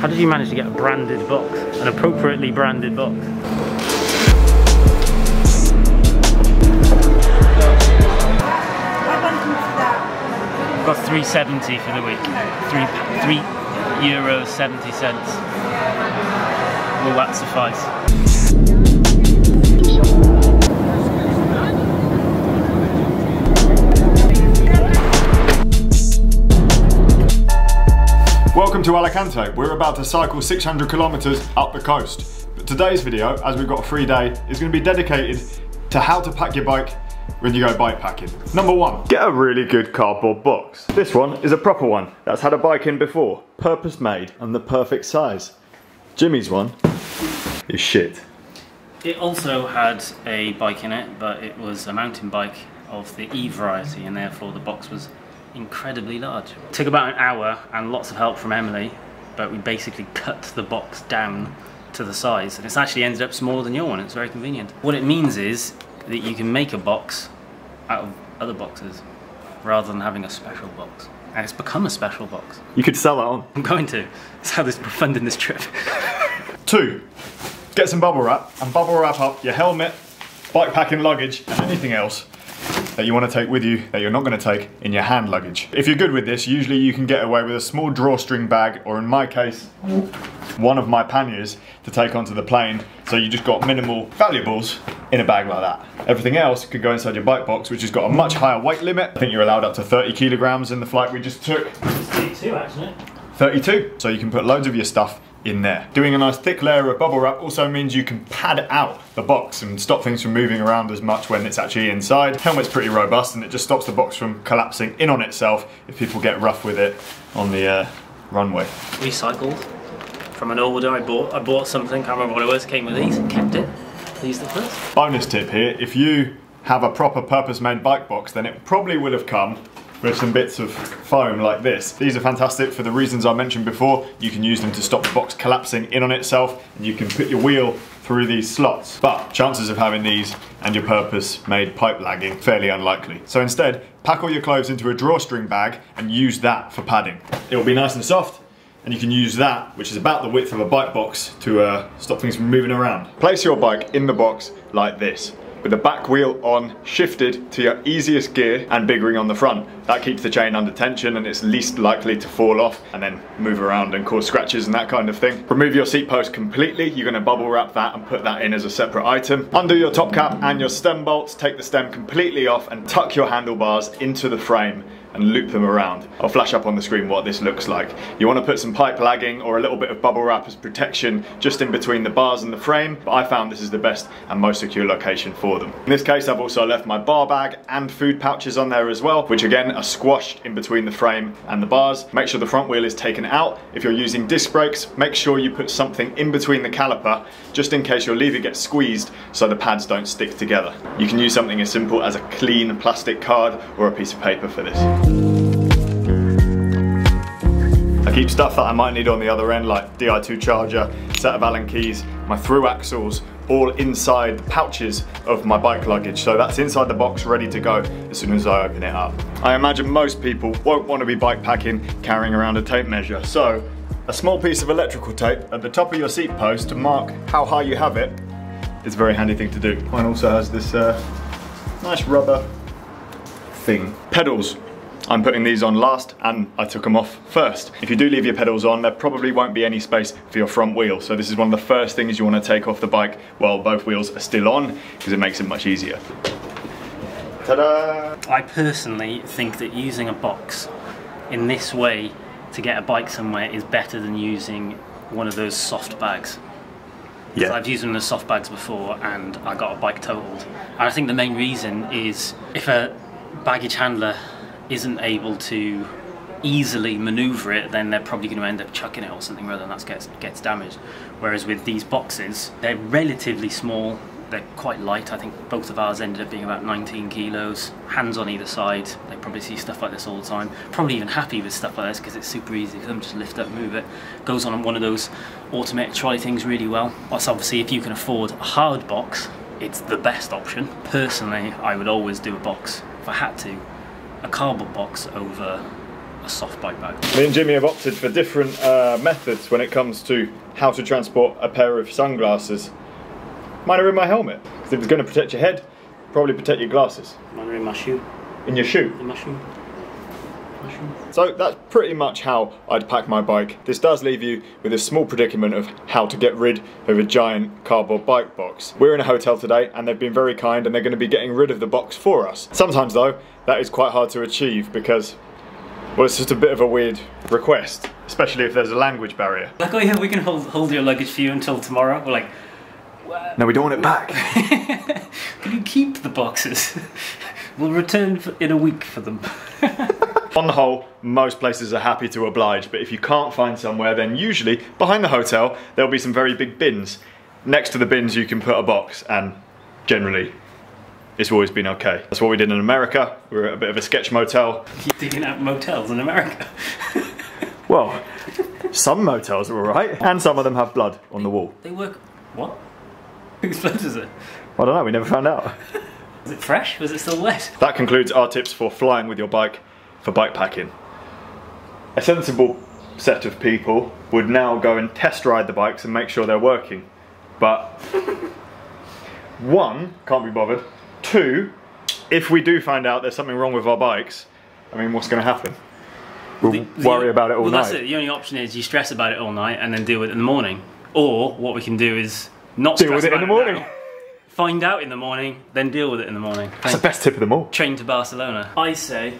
How did you manage to get a branded box? An appropriately branded box? Got 370 for the week. Three, three euros 70 cents. Will that suffice? Welcome to Alicante. We're about to cycle 600 kilometers up the coast. But today's video, as we've got a free day, is going to be dedicated to how to pack your bike when you go bike packing. Number one, get a really good cardboard box. This one is a proper one that's had a bike in before, purpose made and the perfect size. Jimmy's one is shit. It also had a bike in it, but it was a mountain bike of the E variety, and therefore the box was incredibly large. It took about an hour and lots of help from Emily, but we basically cut the box down to the size, and it's actually ended up smaller than your one. It's very convenient. What it means is that you can make a box out of other boxes rather than having a special box. And it's become a special box. You could sell that on. I'm going to. That's how this we're funding this trip. Two, get some bubble wrap and bubble wrap up your helmet, bike packing luggage, and anything else that you want to take with you that you're not going to take in your hand luggage. If you're good with this, usually you can get away with a small drawstring bag, or in my case, one of my panniers to take onto the plane. So you just got minimal valuables in a bag like that. Everything else could go inside your bike box, which has got a much higher weight limit. I think you're allowed up to 30 kilograms in the flight we just took. It's two actually. 32. So you can put loads of your stuff in there. Doing a nice thick layer of bubble wrap also means you can pad out the box and stop things from moving around as much when it's actually inside. Helmet's pretty robust and it just stops the box from collapsing in on itself if people get rough with it on the uh, runway. recycled from an order I bought. I bought something, can't remember what it was, came with these, kept it. These the first. Bonus tip here, if you have a proper purpose-made bike box, then it probably would have come with some bits of foam like this. These are fantastic for the reasons I mentioned before. You can use them to stop the box collapsing in on itself and you can put your wheel through these slots. But chances of having these and your purpose-made pipe lagging, fairly unlikely. So instead, pack all your clothes into a drawstring bag and use that for padding. It will be nice and soft and you can use that, which is about the width of a bike box, to uh, stop things from moving around. Place your bike in the box like this with the back wheel on shifted to your easiest gear and big ring on the front. That keeps the chain under tension and it's least likely to fall off and then move around and cause scratches and that kind of thing. Remove your seat post completely. You're gonna bubble wrap that and put that in as a separate item. Undo your top cap and your stem bolts. Take the stem completely off and tuck your handlebars into the frame and loop them around. I'll flash up on the screen what this looks like. You want to put some pipe lagging or a little bit of bubble wrap as protection just in between the bars and the frame, but I found this is the best and most secure location for them. In this case, I've also left my bar bag and food pouches on there as well, which again are squashed in between the frame and the bars. Make sure the front wheel is taken out. If you're using disc brakes, make sure you put something in between the caliper just in case your lever gets squeezed so the pads don't stick together. You can use something as simple as a clean plastic card or a piece of paper for this. I keep stuff that I might need on the other end like Di2 charger, set of Allen keys, my through axles, all inside the pouches of my bike luggage. So that's inside the box ready to go as soon as I open it up. I imagine most people won't want to be bike packing carrying around a tape measure. So a small piece of electrical tape at the top of your seat post to mark how high you have it is a very handy thing to do. Mine also has this uh, nice rubber thing. Pedals. I'm putting these on last and I took them off first. If you do leave your pedals on, there probably won't be any space for your front wheel. So this is one of the first things you want to take off the bike while both wheels are still on because it makes it much easier. Ta-da! I personally think that using a box in this way to get a bike somewhere is better than using one of those soft bags. Yeah. I've used one of the soft bags before and I got a bike totaled. And I think the main reason is if a baggage handler isn't able to easily maneuver it, then they're probably going to end up chucking it or something rather than that gets, gets damaged. Whereas with these boxes, they're relatively small, they're quite light. I think both of ours ended up being about 19 kilos. Hands on either side. They probably see stuff like this all the time. Probably even happy with stuff like this because it's super easy for them. Just lift up, move it. Goes on one of those automatic trolley things really well. Plus, obviously, if you can afford a hard box, it's the best option. Personally, I would always do a box if I had to. A cardboard box over a soft bike bag. Me and Jimmy have opted for different uh, methods when it comes to how to transport a pair of sunglasses. Mine are in my helmet, because if it's going to protect your head, probably protect your glasses. Mine are in my shoe. In your shoe. In my shoe. My. So that's pretty much how I'd pack my bike. This does leave you with a small predicament of how to get rid of a giant cardboard bike box. We're in a hotel today and they've been very kind and they're going to be getting rid of the box for us. Sometimes though, that is quite hard to achieve because, well, it's just a bit of a weird request, especially if there's a language barrier. Like, oh yeah, we can hold, hold your luggage for you until tomorrow. We're like, No, we don't want it back. can you keep the boxes? we'll return f- in a week for them. On the whole, most places are happy to oblige, but if you can't find somewhere, then usually behind the hotel there'll be some very big bins. Next to the bins, you can put a box, and generally, it's always been okay. That's what we did in America. We were at a bit of a sketch motel. Keep digging out motels in America. Well, some motels are alright, and some of them have blood on the wall. They work. What? Whose blood is it? I don't know, we never found out. Was it fresh? Was it still wet? That concludes our tips for flying with your bike for bike packing. A sensible set of people would now go and test ride the bikes and make sure they're working. But one, can't be bothered. Two, if we do find out there's something wrong with our bikes, I mean, what's going to happen? We'll The- the- worry about it all well, night. that's it. The only option is you stress about it all night and then deal with it in the morning. Or what we can do is not stress Deal with it in the morning. now, find out in the morning, then deal with it in the morning. That's the best tip of them all. Train to Barcelona. I say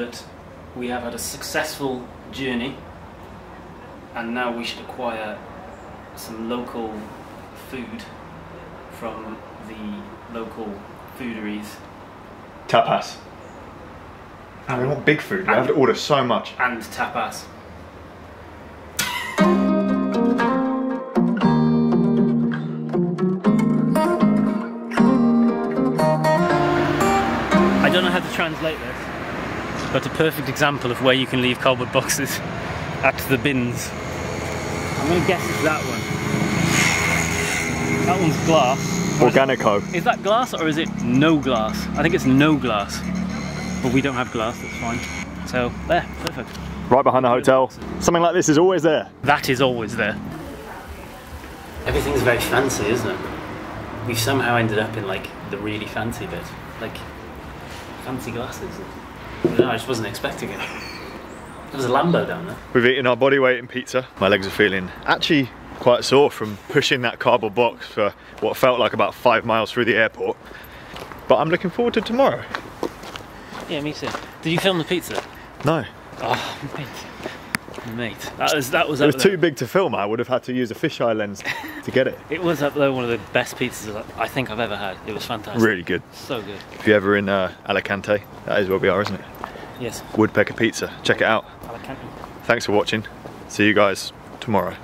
that we have had a successful journey and now we should acquire some local food from the local fooderies Tapas. And we want big food. We have to order so much. and tapas. I don't know how to translate this, but a perfect example of where you can leave cardboard boxes at the bins. I'm gonna guess it's that one. That one's glass. Or is Organico. Is that glass or is it no glass? I think it's no glass. But we don't have glass, that's fine. So, there, perfect. Right behind the hotel. Something like this is always there. That is always there. Everything's very fancy, isn't it? We've somehow ended up in like the really fancy bit. Like fancy glasses. No, I just wasn't expecting it. There was a Lambo down there. We've eaten our body weight in pizza. My legs are feeling actually quite sore from pushing that cardboard box for what felt like about five miles through the airport. But I'm looking forward to tomorrow. Yeah, me too. Did you film the pizza? No, ah, Oh, mate. Mate. That was that was it was there. too big to film. I would have had to use a fisheye lens to get it. It was up there one of the best pizzas I think I've ever had. It was fantastic. Really good. So good. If you're ever in uh, Alicante, that is where we are, isn't it? Yes. Woodpecker Pizza. Check it out. Alicante. Thanks for watching. See you guys tomorrow.